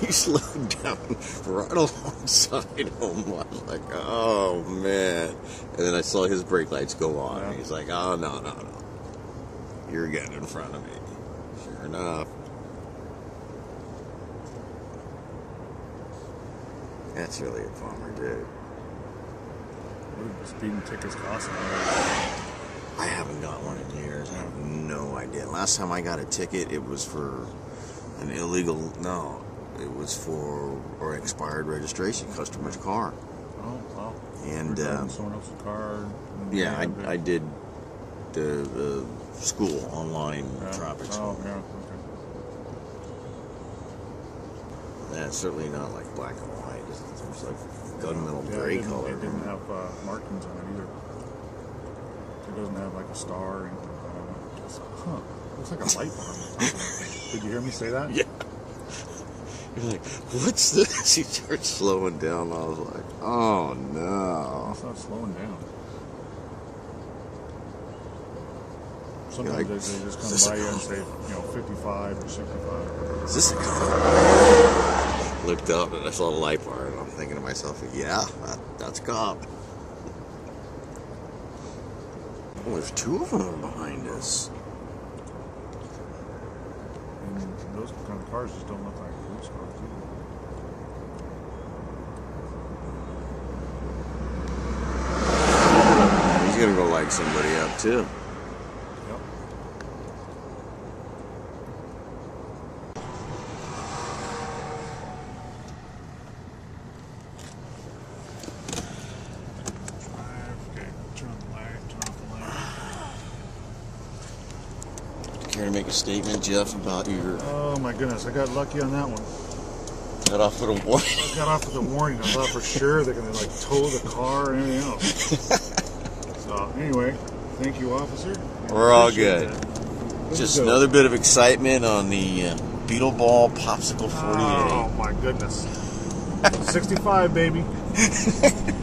he slowed down right alongside him. I was like, oh man. And then I saw his brake lights go on. Yeah. He's like, oh no, no, no. You're getting in front of me. Sure enough. That's really a bummer, dude. What speeding tickets cost? I haven't got one in years. I have no idea. Last time I got a ticket, it was for an illegal. No, it was for or expired registration, customer's car. Oh, wow. And uh, someone else's car. yeah, I, I did the uh, school online yeah. traffic Oh, yeah. Okay. That's certainly not like black and white. It's, like gunmetal Yeah, gray it color. It didn't have uh, markings on it either. It doesn't have like a star or anything. Uh, huh. Looks like a light bar. on the top of it. Did you hear me say that? Yeah. You're like, what's this? He starts slowing down. I was like, oh no. It's not slowing down. Sometimes like, they, they just come by you and say, you know, 55 or 65. Is this a cop? Looked up and I saw the light bar, and I'm thinking to myself, yeah, that, that's a cop. Oh, there's two of them behind us. And those kind of cars just don't look like police cars either. He's gonna go light somebody up too. Yep. Drive. Okay. Turn on the light. Turn off the light. Care to make a statement, Jeff, about your Oh my goodness! I got lucky on that one. cut off with a warning? I got off with a warning. I thought for sure they're gonna like tow the car and everything else. so anyway, thank you, officer. We're all good. Just another bit of excitement on the uh, Beetle Ball Popsicle 48. Oh my goodness. 65, baby.